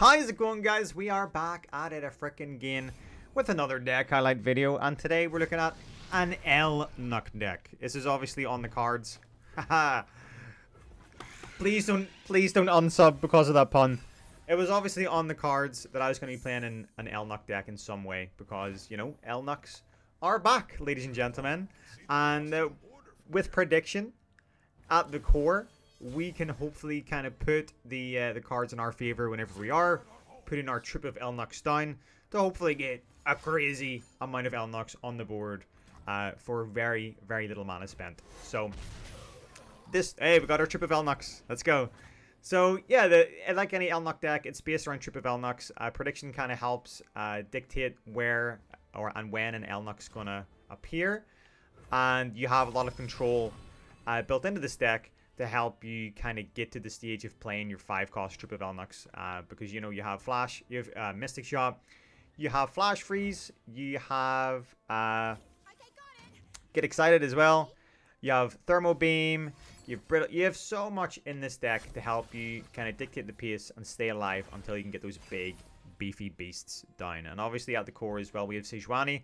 How's it going guys? We are back at it a freaking again with another deck highlight video and today we're looking at an L Nuck deck. This is obviously on the cards. Please don't please don't unsub because of that pun. It was obviously on the cards that I was going to be playing in an Elnuk deck in some way because, you know, Elnuks are back, ladies and gentlemen. And uh, with prediction at the core, we can hopefully kind of put the uh, the cards in our favor whenever we are putting our trip of Elnuks down to hopefully get a crazy amount of Elnuks on the board uh, for very, very little mana spent. So, this, hey, we got our trip of Elnuks. Let's go. So, yeah, the, like any Elnuk deck, it's based around trip of Elnuks. Uh, prediction kind of helps uh, dictate where or and when an Elnuk's going to appear. And you have a lot of control uh, built into this deck to help you kind of get to the stage of playing your five cost Trip of Elnuks. Uh, because you know you have Flash, you have uh, Mystic Shot, you have Flash Freeze, you have uh, Get Excited as well, you have Thermo Beam, you have Brittle. You have so much in this deck to help you kind of dictate the pace and stay alive until you can get those big, beefy beasts down. And obviously at the core as well, we have Sejuani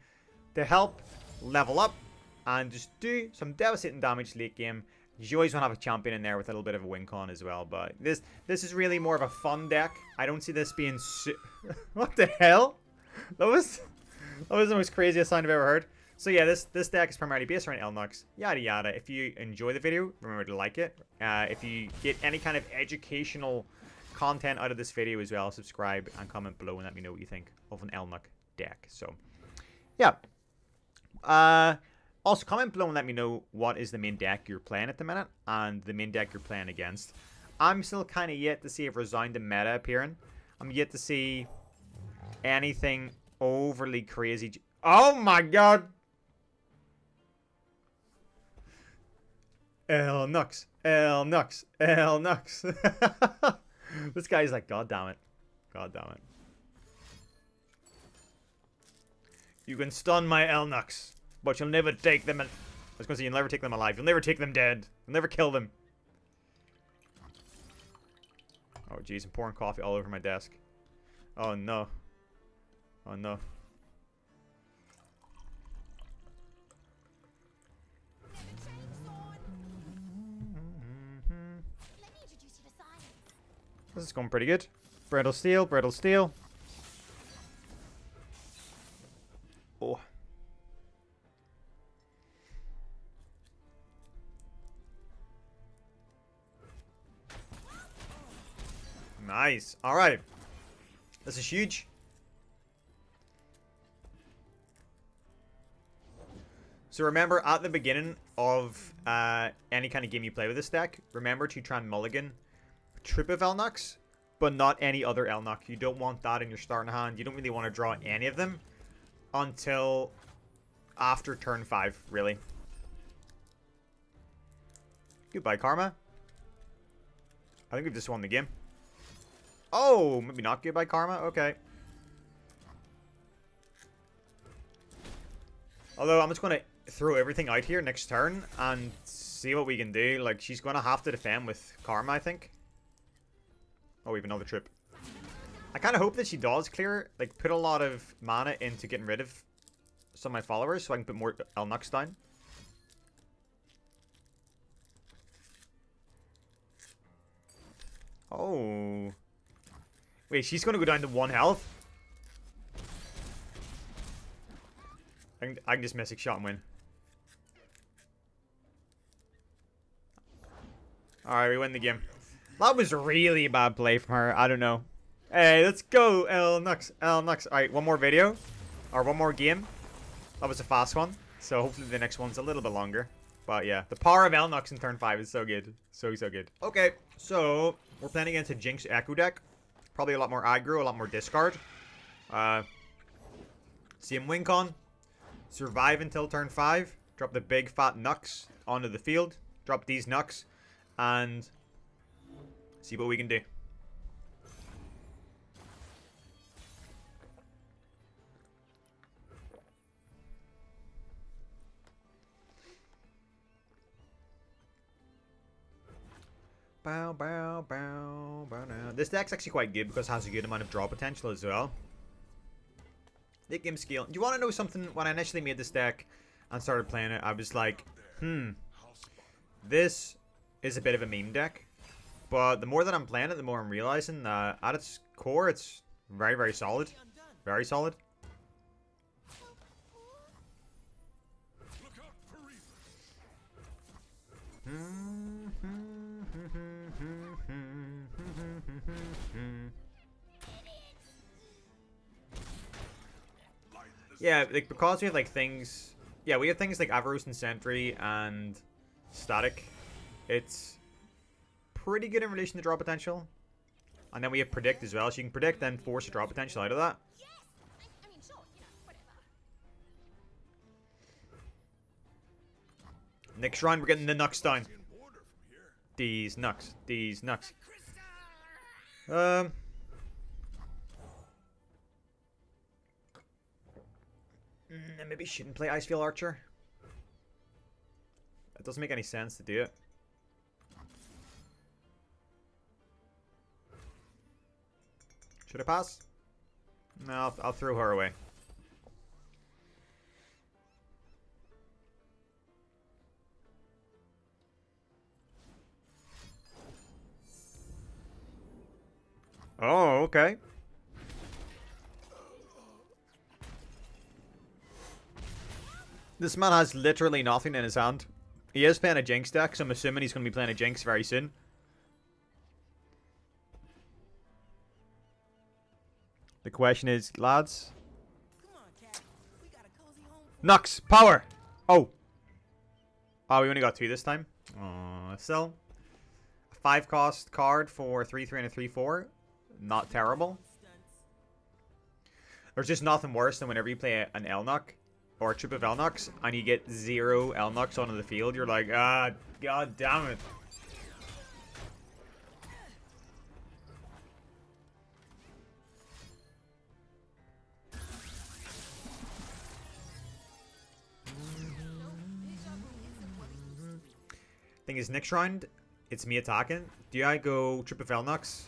to help level up and just do some devastating damage late game you always want to have a champion in there with a little bit of a win con as well. But this this is really more of a fun deck. I don't see this being... what the hell? That was, that was the most craziest sound I've ever heard. So yeah, this this deck is primarily based around Elnuks, yada yada. If you enjoy the video, remember to like it. Uh, if you get any kind of educational content out of this video as well, subscribe and comment below and let me know what you think of an Elnuk deck. So, yeah. Uh, also, comment below and let me know what is the main deck you're playing at the minute and the main deck you're playing against. I'm still kind of yet to see if Resound and Meta appearing. I'm yet to see anything overly crazy. Oh my god! Elnuks, L Nux, Elnuks. this guy's like, God damn it. God damn it. You can stun my Elnuks. But you'll never take them. I was going to say, you'll never take them alive. You'll never take them dead. You'll never kill them. Oh, jeez. I'm pouring coffee all over my desk. Oh, no. Oh, no. This is going pretty good. Brittle steel, brittle steel. Nice. All right. This is huge. So remember, at the beginning of uh, any kind of game you play with this deck, remember to try and mulligan Trip of Elnuks, but not any other Elnuk. You don't want that in your starting hand. You don't really want to draw any of them until after turn 5, really. Goodbye, Karma. I think we've just won the game. Oh, maybe not get goodbye karma? Okay. Although, I'm just going to throw everything out here next turn and see what we can do. Like, she's going to have to defend with karma, I think. Oh, we have another trip. I kind of hope that she does clear, like, put a lot of mana into getting rid of some of my followers so I can put more Elnuks down. Oh. Wait, she's gonna go down to one health? I can, I can just Mystic Shot and win. Alright, we win the game. That was really a bad play from her. I don't know. Hey, let's go, Elnuks. L Nux. Alright, one more video. Or one more game. That was a fast one. So hopefully the next one's a little bit longer. But yeah, the power of Elnuks in turn 5 is so good. So, so good. Okay, so we're playing against a Jinx Ekko deck. Probably a lot more aggro, a lot more discard. Uh, same win con. Survive until turn 5. Drop the big fat Nux onto the field. Drop these Nux. And see what we can do. Bow, bow, bow, bow, now. This deck's actually quite good because it has a good amount of draw potential as well. Late game skill. Do you want to know something? When I initially made this deck and started playing it, I was like, hmm, this is a bit of a meme deck. But the more that I'm playing it, the more I'm realizing that at its core, it's very, very solid. Very solid. Yeah, like because we have like things yeah, we have things like Avarosan Sentry and Static. It's pretty good in relation to draw potential. And then we have Predict as well, so you can predict and force a draw potential out of that. Next round, we're getting the Nux down. These Nux. These Nux. Um. Mm, maybe shouldn't play Icevale Archer. It doesn't make any sense to do it. Should I pass? No, I'll, I'll throw her away. Oh, okay. This man has literally nothing in his hand. He is playing a Jinx deck, so I'm assuming he's going to be playing a Jinx very soon. The question is, lads. Nux, power! Oh. Oh, we only got two this time. Uh, still. A five cost card for 3 3 and a 3 4. Not terrible. There's just nothing worse than whenever you play an Elnuk or a troop of Elnuks and you get zero Elnuks onto the field. You're like, ah, god damn it. Thing is, next round, it's me attacking. Do I go Trip of Elnuks?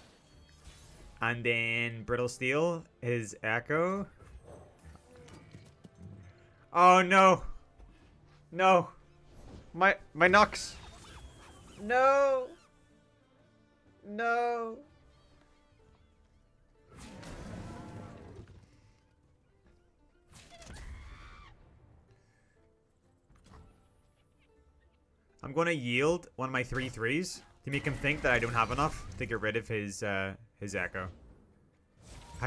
And then Brittle Steel, his Ekko. Oh no. No. My my Nux. No. No. I'm going to yield one of my three threes to make him think that I don't have enough to get rid of his uh, his Ekko.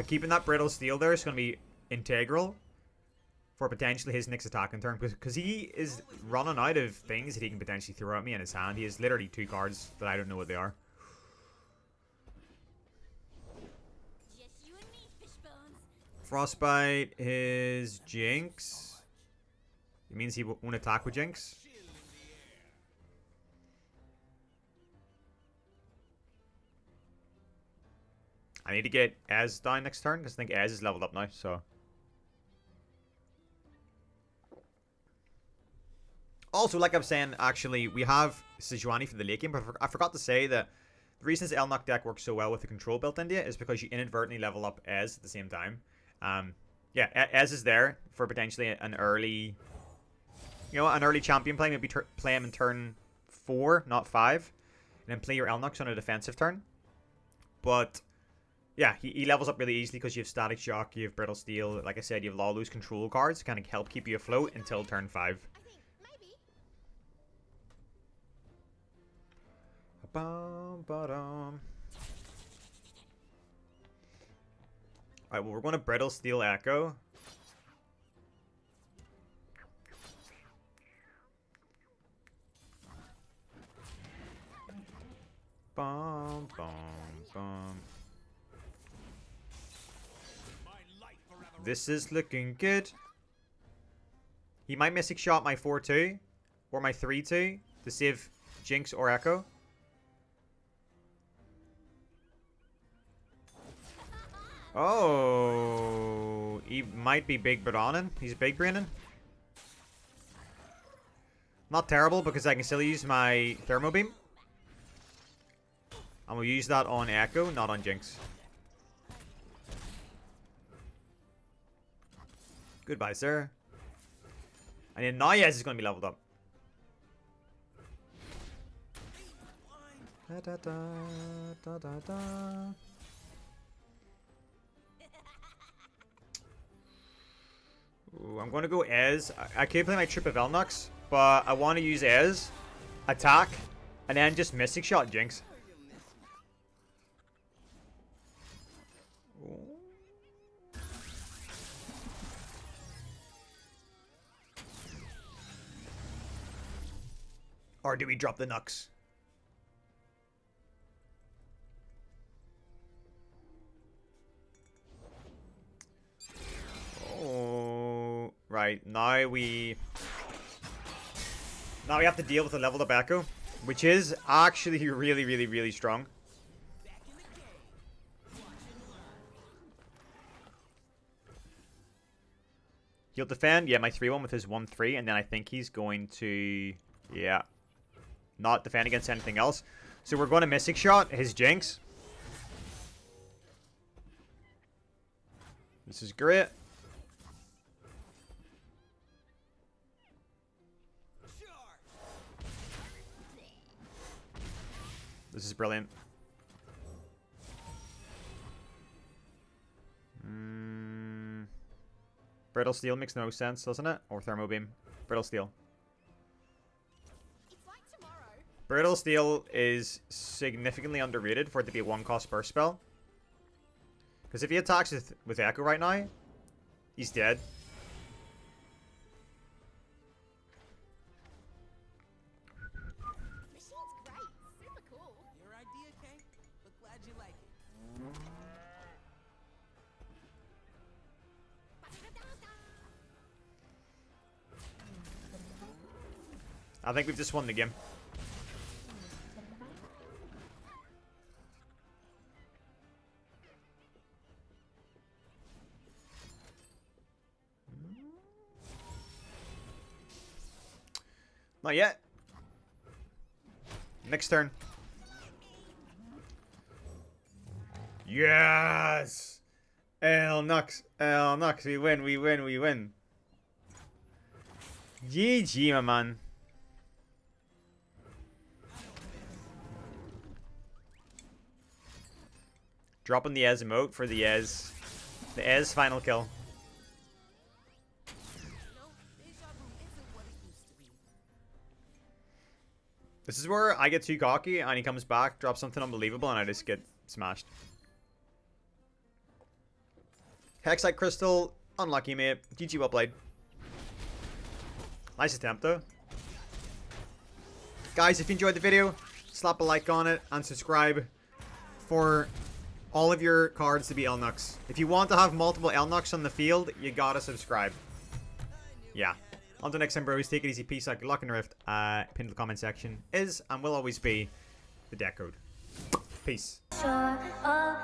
Keeping that Brittle Steel there is to be integral for potentially his next attack in turn because he is running out of things that he can potentially throw at me in his hand. He has literally two cards that I don't know what they are. Frostbite is Jinx. It means he won't attack with Jinx. I need to get Ez down next turn because I think Ez is leveled up now, so. Also, like I was saying, actually, we have Sejuani for the late game, but I forgot to say that the reason this Elnuk deck works so well with the control built into it is because you inadvertently level up Ez at the same time. Um, yeah, Ez is there for potentially an early, you know, an early champion play. Maybe play him in turn four, not five, and then play your Elnuks on a defensive turn. But yeah, he, he levels up really easily because you have Static Shock, you have Brittle Steel. Like I said, you have those control cards to kind of help keep you afloat until turn 5. Alright, well, we're going to Brittle Steel Ekko. Bum, bum, bum. This is looking good. He might Mystic Shot my 4-2 or my 3-2 to save Jinx or Ekko. Oh, he might be Big Brandon. He's Big Brandon. Not terrible because I can still use my Thermo Beam. And we'll use that on Ekko, not on Jinx. Goodbye, sir. And then Nayez is going to be leveled up. Da, da, da, I'm going to go Ez. I, I can't play my Trip of Elnuks, but I want to use Ez, attack, and then just Mystic Shot Jinx. Or do we drop the Nux? Oh, right. Now we... Now we have to deal with the level Ekko, which is actually really, really, really strong. He'll defend, yeah, my 3-1 with his 1-3, and then I think he's going to, yeah, not defend against anything else. So we're going to Mystic Shot, his Jinx. This is great. This is brilliant. Mm. Brittle Steel makes no sense, doesn't it? Or Thermo Beam. Brittle Steel. Brittle Steel is significantly underrated for it to be a one-cost burst spell. Because if he attacks with, with Ekko right now, he's dead. I think we've just won the game. Not yet. Next turn. Yes! Elnuks. El Nux. We win, we win, we win. GG, my man. Dropping the Ez emote for the Ez. The Ez final kill. This is where I get too cocky and he comes back, drops something unbelievable, and I just get smashed. Hexite Crystal, unlucky mate. GG well played. Nice attempt though. Guys, if you enjoyed the video, slap a like on it and subscribe for all of your cards to be Elnuks. If you want to have multiple Elnuks on the field, you gotta subscribe. Yeah. Until next time, bros, take it easy, peace out, good luck in Rift. Uh, pinned in the comment section is and will always be the deck code. Peace. Sure, oh,